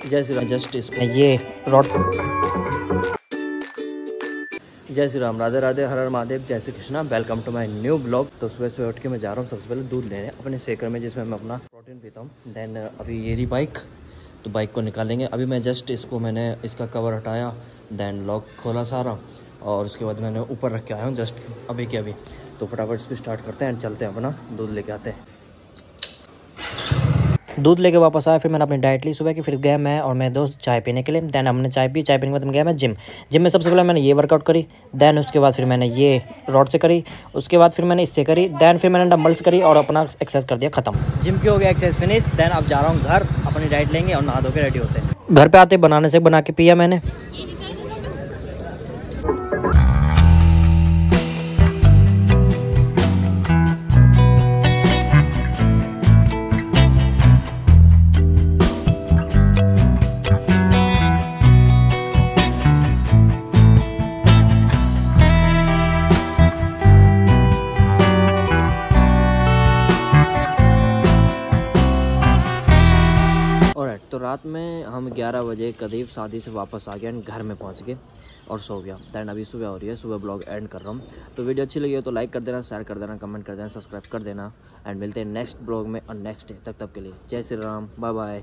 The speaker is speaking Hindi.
जय श्री राम जस्ट इसको ये रॉड जय श्री राम राधे राधे हर हर महादेव जय Shri Krishna welcome to my new blog तो सुबह सुबह उठ के मैं जा रहा हूँ सबसे पहले दूध लेने अपने सेकर में जिसमें मैं अपना प्रोटीन पीता हूँ। देन अभी ये रही बाइक तो बाइक को निकालेंगे। अभी मैं जस्ट इसको मैंने इसका कवर हटाया देन लॉक खोला सारा और उसके बाद मैंने ऊपर रख के आया हूँ जस्ट अभी के अभी। तो फटाफट इसको स्टार्ट करते हैं एंड चलते हैं अपना दूध लेके आते हैं। दूध लेके वापस आया फिर मैंने अपनी डाइट ली सुबह की फिर गया मैं और मेरे दोस्त चाय पीने के लिए। दैन हमने चाय पी चाय पीने के बाद गया मैं जिम जिम में सबसे पहले मैंने ये वर्कआउट करी देन उसके बाद फिर मैंने ये रॉड से करी उसके बाद फिर मैंने इससे करी देन फिर मैंने डम्बल्स करी और अपना एक्सरसाइज कर दिया खत्म। जिम की हो गया एक्सरसाइज फिनिश देन अब जा रहा हूँ घर अपनी डाइट लेंगे और नहा धो के रेडी होते हैं। घर पर आते बनाने से बना के पिया मैंने। और तो रात में हम 11 बजे करीब शादी से वापस आ गए एंड घर में पहुँच गए और सो गया। दैन अभी सुबह हो रही है, सुबह ब्लॉग एंड कर रहा हूँ। तो वीडियो अच्छी लगी हो तो लाइक कर देना शेयर कर देना कमेंट कर देना सब्सक्राइब कर देना। एंड मिलते हैं नेक्स्ट ब्लॉग में और नेक्स्ट डे तक तब के लिए जय श्री राम बाय बाय